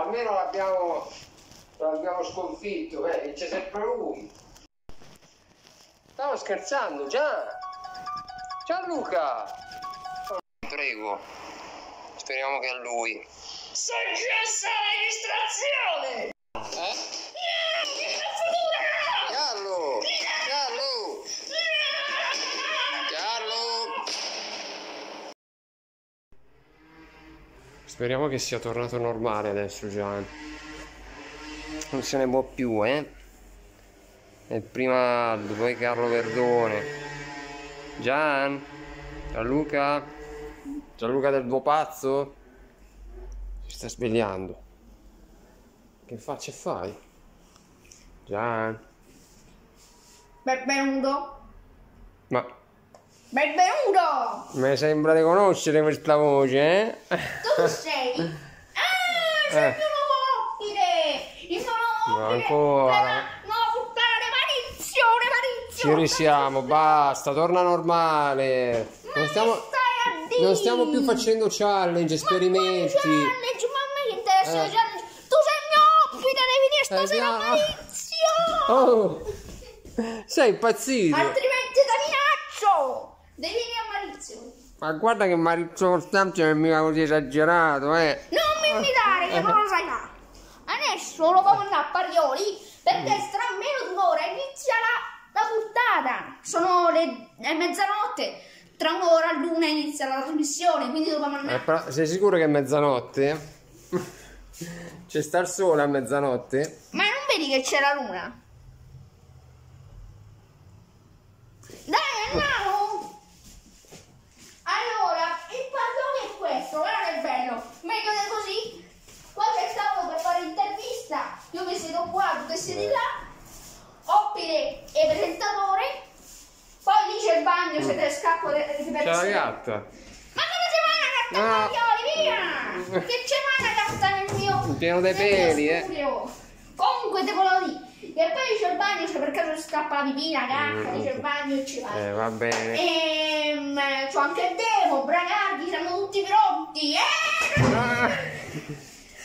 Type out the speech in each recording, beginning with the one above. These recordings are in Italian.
almeno l'abbiamo, l'abbiamo sconfitto, eh, c'è sempre lui. Stavo scherzando, già. Gianluca! Prego, speriamo che è lui. Successa la registrazione! Speriamo che sia tornato normale adesso Gian. Non se ne può più, eh? È il prima Aldo, poi Carlo Verdone. Gian? Gianluca? Gianluca del tuo pazzo? Si sta svegliando. Che faccia fai? Gian? Benvenuto! Ma Benvenuto! mi sembra di conoscere questa voce, eh? Tu sei? Ah, sei Eh. il mio nuovo ospite! Il mio nuovo No, ospite! ancora. Quella nuova puttana Marizio! Marizio! Ci risiamo, basta, torna normale. Non stiamo, dire? non stiamo più facendo challenge, esperimenti. Ma challenge? Ma a me che interessa Eh. challenge? Tu sei il mio ospite, devi venire stasera Eh, no. Marizio! Oh, sei impazzito. Altrimenti! Devi a Marizio! Ma guarda che Marizio Costanzo non è mica così esagerato, eh. Non mi imitare che non lo sai fare! Adesso lo vado andare a Parioli perché tra meno di un'ora inizia la, la puntata. Sono le è mezzanotte. Tra un'ora l'una inizia la trasmissione, quindi dobbiamo Eh, andare. però sei sicuro che è mezzanotte? C'è sta il sole a mezzanotte? Ma non vedi che c'è la luna? Dai, andiamo! Allora, il pallone è questo, guarda che di così. Qua c'è stato per fare l'intervista. Io mi siedo qua, tu ti siedi là. Oppide e presentatore. Poi lì c'è il bagno, se te scappo di di C'è la gatta. Ma come si fa una gatta No. Parioli, via! Che c'è mai una gatta nel mio... Pieno dei peli, eh. Comunque te volevo dire. E poi c'è il bagno, se per caso scappa la pipì, la gatta, Mm. bagno e ci vai. Eh, va bene. Ehm, c'ho anche il Demo, Bragardi, siamo tutti pronti. Eh! Ah,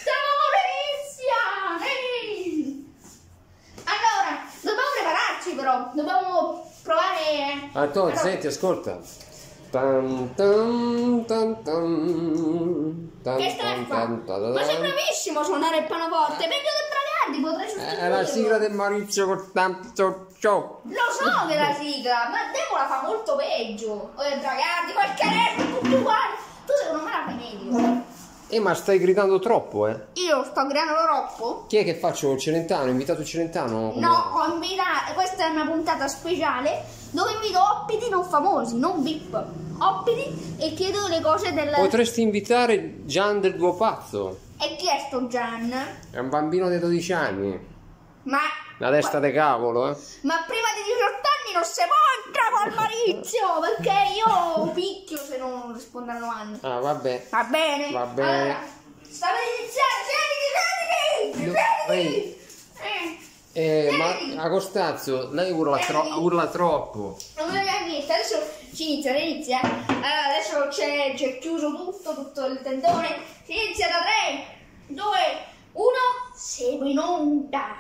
Siamo inizia! Ehi! Allora, dobbiamo prepararci però, dobbiamo provare... Ah, tu, Allora, senti, ascolta. Tan, tan, tan, tan, tan, Che stai a tan, fare? tan, tan, Ma sei tan. bravissimo a suonare il pianoforte, meglio del Bragardi, potrei sostituirlo. È la sigla del Maurizio Costanzo Show. Lo so che è la sigla, ma Demo la fa molto peggio. O il Bragardi, qualche resto, tutti uguali. Tu secondo me la fai meglio. Eh, ma stai gridando troppo, eh? Io sto gridando troppo? Chi è che faccio? Celentano? Invitato Celentano? Come- No, ho invitato, questa è una puntata speciale dove invito ospiti non famosi, non VIP. Ospiti e chiedo le cose del... Potresti invitare Gian del tuo pazzo. E chi è sto Gian? È un bambino di 12 anni. Ma... Una testa di cavolo, eh? Ma prima di 18 anni non si può entrare al Marizio perché io picchio se non rispondo alla domanda. Ah, vabbè. Va bene? Va bene. Allora, stavo iniziando, siediti, siediti, siediti! Eh, ma a Costanzo, lei urla, tro- urla troppo. non mi viene niente, adesso ci inizia, si inizia. Allora, adesso c'è, c'è chiuso tutto, tutto il tendone. Si inizia da 3, 2, 1, segui in onda.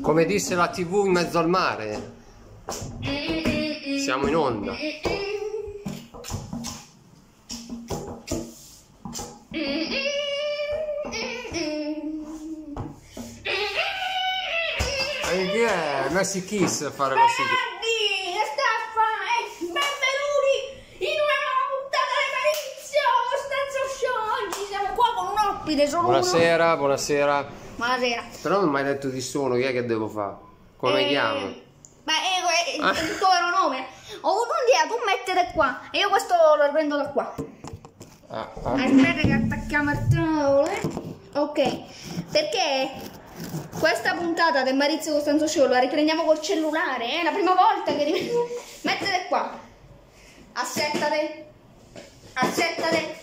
Come disse la TV in mezzo al mare. Siamo in onda. E chi è? Messi Kiss a fare la sigla. Benvenuti, che fare? Eh, Benvenuti in una nuova puntata di Marizio Costanzo Show. Oggi siamo qua con un ospite, solo Buonasera, buonasera. uno. Buonasera. Però non mi hai detto di sono, chi è che devo fare? Come Eh, chiamo? Ma è, è, è Ah. il tuo vero nome. Ho avuto un'idea, tu mettete qua e io questo lo riprendo da qua. Ah, ah. Aspetta che attacchiamo il tavolo. Ok, perché questa puntata del Marizio Costanzo Show la riprendiamo col cellulare, è la prima volta che riprendiamo. Mettete qua. Assettate. Assettate.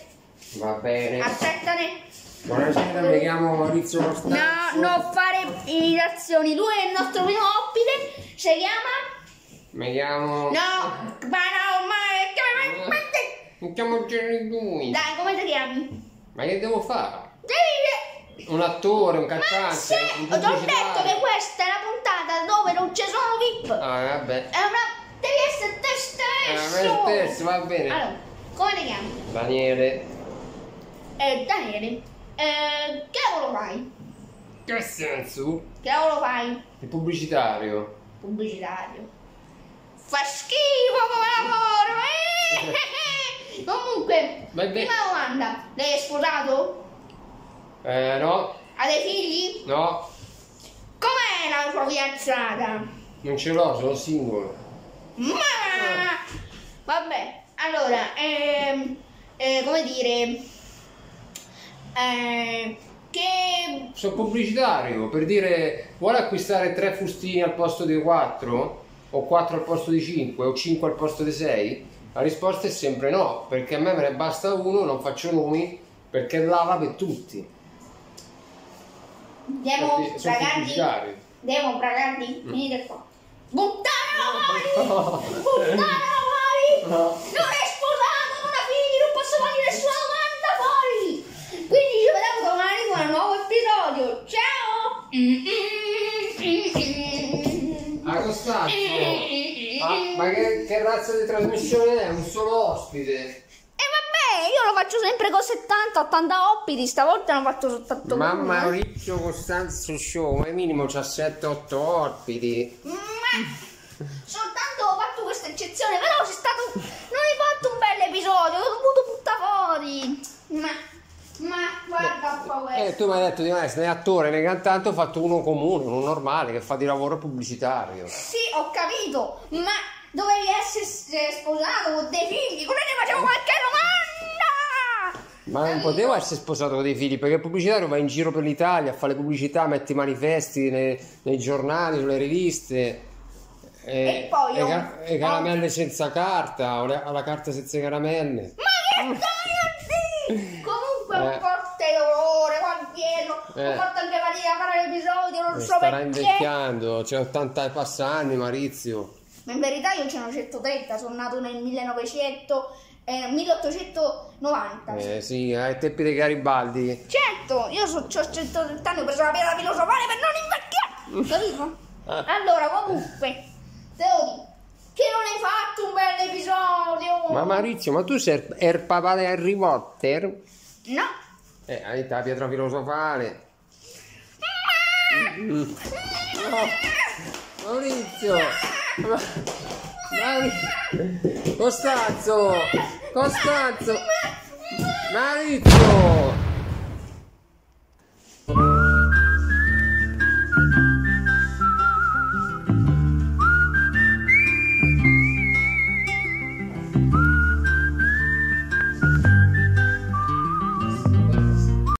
Va bene. Assettate. Buonasera, mi chiamo Maurizio Costanzo. No, non fare imitazioni. Lui è il nostro primo ospite. Si chiama? Mi chiamo... No, ma no, ma Non chiamo Jerry lui. Dai, come ti chiami? Ma che devo fare? Un attore, un cantante, sì, un ti ho detto che questa è la puntata dove non ci sono VIP. Ah, vabbè. È una... Devi essere te Ah, stesso. ma il terzo, va bene. Allora, come ti chiami? Daniele. Eh, Daniele. Eh, che lavoro fai? Che senso? Che lavoro fai? Il pubblicitario. Pubblicitario. Fa schifo come lavoro, eh? Comunque, prima domanda. Lei è sposato? Eh, no, Ha dei figli? no, Com'è la sua fidanzata? non ce l'ho, sono singolo. Ma... Vabbè, allora, ehm, eh, come dire... Eh, che... Sono pubblicitario, per dire, vuole acquistare tre fustini al posto dei quattro? O quattro al posto di cinque? O cinque al posto di sei? La risposta è sempre no, perché a me me ne basta uno, non faccio nomi, perché lava per tutti. Sono ragazzi? pubblicitari. Andiamo, ragazzi? Venite qua. Buttare fuori! Buttare fuori! Non è sposato, non ha figli, non posso fare nessuna domanda fuori! Quindi ci vediamo domani con un nuovo episodio. Ciao! Costanzo! Ma, ma che, che razza di trasmissione è? Un solo ospite? Lo faccio sempre con 70, 80 ospiti, stavolta ne ho fatto soltanto Ma uno. Maurizio Costanzo Show, ma minimo c'ha 7-8 ospiti. Ma soltanto ho fatto questa eccezione, però c'è stato. Non hai fatto un bel episodio, l'ho dovuto buttare fuori. Ma, ma guarda un po' Eh, questo. tu mi hai detto di essere né attore né cantante, ho fatto uno comune, uno normale che fa di lavoro pubblicitario. Sì, ho capito, ma dovevi essere sposato con dei figli, così ne facevo qualche domanda! Ma non potevo essere sposato con dei figli perché il pubblicitario va in giro per l'Italia a fare le pubblicità, mette i manifesti nei, nei giornali, sulle riviste. E poi e ca- e caramelle senza carta, o le- la carta senza caramelle. Ma che stai Comunque Eh. un forte dolore qua dietro, Eh. ho fatto anche fatica a fare l'episodio, non Eh, so Starà perché. invecchiando, c'è 80 e passa anni Maurizio. Ma in verità io ce ne ho 130, sono nato nel 1900, eh, 1890. Eh sì, ai tempi dei Garibaldi. Certo, io so, ho 130 anni, ho preso la pietra filosofale per non invecchiare, capito? Ah. Allora, comunque, te lo dico, che non hai fatto un bel episodio. Ma Maurizio, ma tu sei il- papà di Harry Potter? No. Eh, hai la pietra filosofale. Mm. No. Maurizio! Ma... Maurizio! Costanzo! Costanzo! Maurizio!